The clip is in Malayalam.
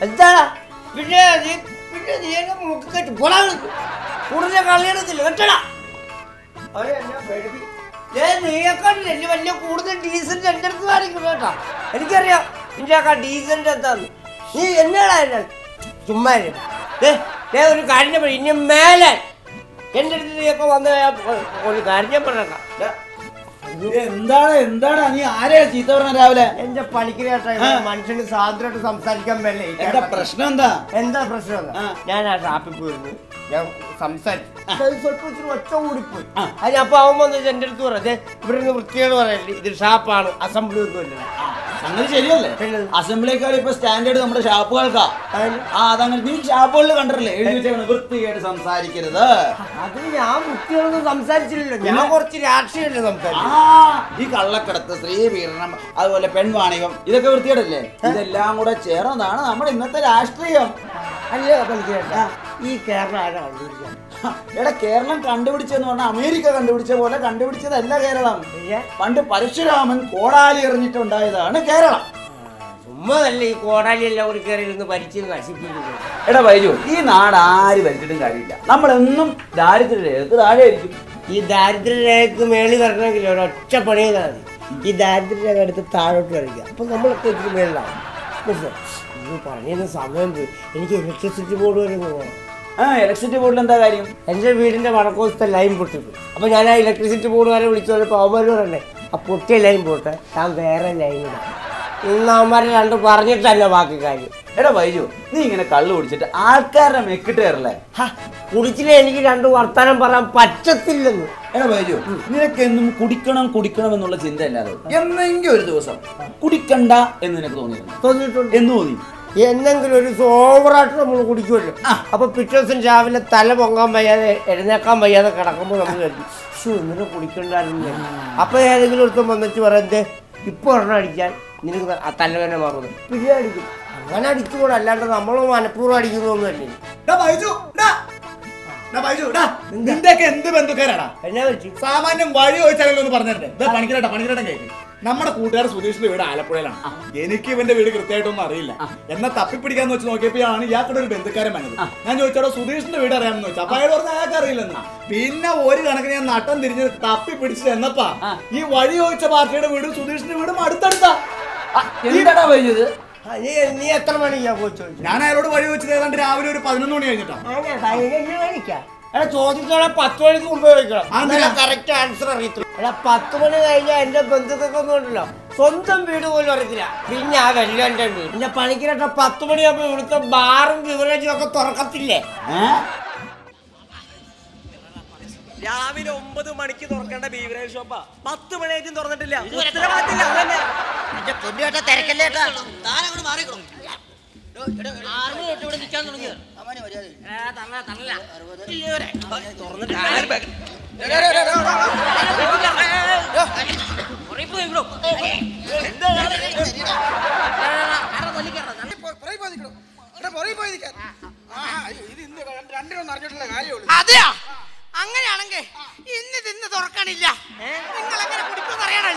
എന്താടാ പിന്നെ നീ പിന്നെ നീ എന്നെ മൂക്കിട്ട് പോടാ കൂടുതൽ കളിയെടുത്തില്ല കേട്ടടാ. ഏ നീയെക്കാട്ടിൽ എന്നെ വലിയ കൂടുതൽ ഡീസന്റ് എന്റെ അടുത്ത് ആയിരിക്കും കേട്ടോ. എനിക്കറിയാം ആ ഡീസന്റ് എന്താന്ന്. നീ എന്നാടാ എന്നെ ചുമ്മാ ദേ ഒരു കാര്യം പറയും ഇനി മേലെ എന്റെ അടുത്ത് നീയൊക്കെ വന്ന് ഒരു കാര്യം പറയണ്ട. എന്താണ് എന്താണ്? നീ ആരെയാ ചീത്ത പറഞ്ഞ രാവിലെ? എന്റെ പണിക്കരേട്ട മനുഷ്യന് സ്വാതന്ത്ര്യമായിട്ട് സംസാരിക്കാൻ പറ്റില്ല എന്താ പ്രശ്നം എന്താ? എന്താ പ്രശ്നം. ഞാൻ ആ ഷാപ്പിൽ പോയിരുന്നു. ഞാൻ സംസാരിച്ചു. സ്വല്പം ഇച്ചിരി ഒച്ച കൂടിപ്പോയി. ആ. അത് അപ്പൊ അവൻ വന്ന് എന്റെ അടുത്ത് പറഞ്ഞത് ഇവിടെ നിന്ന് വൃത്തിയോട് പറയല്ലേ ഇത് ഷാപ്പാണ്. അസംബ്ലി ഒന്നും സംഗതി ശരിയല്ലേ? അസംബ്ലിയേക്കാൾ അസംബ്ലിക്കാർ ഇപ്പൊ സ്റ്റാൻഡേർഡ് നമ്മുടെ ഷാപ്പുകൾക്കാ. ആ അതങ്ങനെ നീ ഷാപ്പുകളിൽ കണ്ടിട്ടില്ലേ? എഴുതി വൃത്തിയായിട്ട് സംസാരിക്കരുത്. അത് ഞാൻ വൃത്തിയൊന്നും സംസാരിച്ചില്ലല്ലോ. ഞാൻ കുറച്ച് രാഷ്ട്രീയമല്ലേ ആ സംസാരിച്ചു ഈ കള്ളക്കടത്ത് സ്ത്രീ പീഡനം അതുപോലെ പെൺവാണികം ഇതൊക്കെ വൃത്തിയായിട്ടല്ലേ ഇതെല്ലാം കൂടെ ചേർന്നതാണ് നമ്മുടെ ഇന്നത്തെ രാഷ്ട്രീയം. അല്ലേ ഈ കേരള ആരാ എടാ കേരളം കണ്ടുപിടിച്ചെന്ന് പറഞ്ഞാൽ അമേരിക്ക കണ്ടുപിടിച്ച പോലെ കണ്ടുപിടിച്ചതല്ല കേരളം. പണ്ട് പരശുരാമൻ കോടാലി എറിഞ്ഞിട്ടുണ്ടായതാണ് കേരളം. ചുമ്മാതല്ലേ ഈ കോടാലി എല്ലാം കൂടി കയറി ഇരുന്ന് ഭരിച്ച് നശിപ്പിക്കുന്നത്? എടാ വൈജു ഈ നാട് ആര് ഭരിച്ചിട്ടും കാര്യമില്ല. നമ്മളെന്നും ദാരിദ്ര്യരേഖക്ക് താഴെ ആയിരിക്കും ഈ ദാരിദ്ര്യരേഖക്ക് മേളി വരണമെങ്കിൽ ഒരൊറ്റ പണി ചെയ്താൽ മതി. ഈ ദാരിദ്ര്യരേഖ എടുത്ത് താഴോട്ട് കളിക്കുക അപ്പൊ നമ്മളൊക്കെ ഇതിന് മേളിലാവും. മനസ്സിലായോ? ഇത് പറഞ്ഞിരുന്ന സമയം എനിക്ക് ഇലക്ട്രിസിറ്റി ബോർഡ് വരെ പോകണം. ആ ഇലക്ട്രിസിറ്റി ബോർഡിൽ എന്താ കാര്യം? എന്റെ വീടിന്റെ വടക്കോസത്തെ ലൈൻ പൊട്ടിപ്പോയി. അപ്പോൾ ഞാൻ ആ ഇലക്ട്രിസിറ്റി ബോർഡ് വരെ വിളിച്ചു പറഞ്ഞപ്പോൾ അവന്മാർ പറയണ്ടേ ആ പൊട്ടിയ ലൈൻ പോട്ടെ ഞാൻ വേറെ ലൈൻ ഇടാം. ഇന്ന് അവന്മാരെ രണ്ട് പറഞ്ഞിട്ടല്ല ബാക്കി കാര്യം. എടാ വൈജു നീ ഇങ്ങനെ കള്ളു കുടിച്ചിട്ട് ആൾക്കാരുടെ മെക്കിട്ട് കയറല്ലേ? കുടിച്ചില്ലേ എനിക്ക് രണ്ട് വർത്തമാനം പറയാൻ പറ്റത്തില്ലെന്ന്. എടാ വൈജു നിനക്ക് എന്നും കുടിക്കണം കുടിക്കണം എന്നുള്ള ചിന്ത അല്ലാതെ എന്നെങ്കിലും ഒരു ദിവസം കുടിക്കണ്ട എന്ന് നിനക്ക് തോന്നിയിരുന്നു തോന്നിയിട്ടുണ്ട്. എന്ന് തോന്നി. എന്നെങ്കിലും ഒരു സോവറായിട്ട് നമ്മൾ കുടിക്കുമല്ലോ. അപ്പൊ പിറ്റേ ദിവസം രാവിലെ തല പൊങ്ങാൻ വയ്യാതെ എഴുന്നേക്കാൻ വയ്യാതെ കിടക്കുമ്പോൾ നമ്മൾ കരുതി ഷൂ ഇന്നലെ കുടിക്കണ്ടായിരുന്നു അപ്പൊ ഏതെങ്കിലും ഒരുത്തം വന്നിട്ട് പറയുന്നത് ഇപ്പൊ ഒരെണ്ണം അടിക്കാൻ നിനക്ക് തലവേന മാറുന്നത് പിന്നെ അടിക്കും. അങ്ങനെ അടിച്ചുകൂടെ അല്ലാണ്ട് നമ്മൾ മനഃപൂർവം നിന്റെയൊക്കെ എന്ത് ബന്ധുക്കാരാടാ? സാമാന്യം വഴി ചോദിച്ചാലും പറഞ്ഞിട്ടുണ്ട് പണിക്കരട്ടെ പണിക്കരട്ടെ കേൾക്കും നമ്മുടെ കൂട്ടുകാരൻ സുധീഷിന്റെ വീട് ആലപ്പുഴയിലാണ്. എനിക്ക് ഇവന്റെ വീട് കൃത്യമായിട്ടൊന്നും അറിയില്ല. എന്നെ തപ്പിപ്പിടിക്കാന്ന് വെച്ച് നോക്കിയപ്പോഴാണ് ഇയാൾക്കൂടെ ഒരു ബന്ധുക്കാരൻ വന്നത്. ഞാൻ ചോദിച്ചോടോ സുധീഷിന്റെ വീട് അറിയാമെന്ന് ചോദിച്ചു. അപ്പൊ അയാൾ പറഞ്ഞ അയാൾക്ക് അറിയില്ലെന്ന്. പിന്നെ ഒരു കണക്കിന് ഞാൻ നട്ടം തിരിഞ്ഞ് തപ്പി പിടിച്ച് ചെന്നപ്പാ ഈ വഴി ചോദിച്ച പാർട്ടിയുടെ വീടും സുധീഷിന്റെ വീടും അടുത്തടുത്താ. എന്താടാ നീ നീ എത്ര മണിക്കാ പോയി ചോദിച്ചു ഞാൻ അയാളോട് വഴി വെച്ചത് ഏതാണ്ട് രാവിലെ ഒരു പതിനൊന്ന് മണി കഴിഞ്ഞിട്ടാ. എടാ ചോദിച്ചോളെ പത്ത് മണിക്ക് മുമ്പ് ചോദിക്കണം? കറക്റ്റ് ആൻസർ അറിയത്തുള്ളൂ എടാ പത്ത് മണി കഴിഞ്ഞാൽ എന്റെ ബന്ധുക്കൾക്ക് ഒന്നും ഉണ്ടല്ലോ. സ്വന്തം വീട് പോലും അറിയത്തില്ല. പിന്നെ ആ വെല്ലാന്റെ വീട്. എന്റെ പണിക്കിരട്ട പത്ത് മണിയാകുമ്പോ ഇവിടുത്തെ ബാറും ബിവറേജും ഒക്കെ തുറക്കത്തില്ലേ? രാവിലെ ഒമ്പത് മണിക്ക് തുറക്കേണ്ട ബീവറേജ് ഷോപ്പാ. പത്ത് മണിയായിട്ടും തുറന്നിട്ടില്ല. ഉത്തരവാദിത്തമില്ല. അതന്നെ. എന്റെ പൊന്നുകേട്ട തിരക്കല്ലേട്ടാ താനങ്ങോട്ട് മാറിക്കണം അതെയാ? അങ്ങനെയാണെങ്കിൽ ഇന്ന് തിന്ന് തുറക്കണില്ല. നിങ്ങൾ എങ്ങനെ കുടിക്കുമെന്ന് അറിയണല്ലോ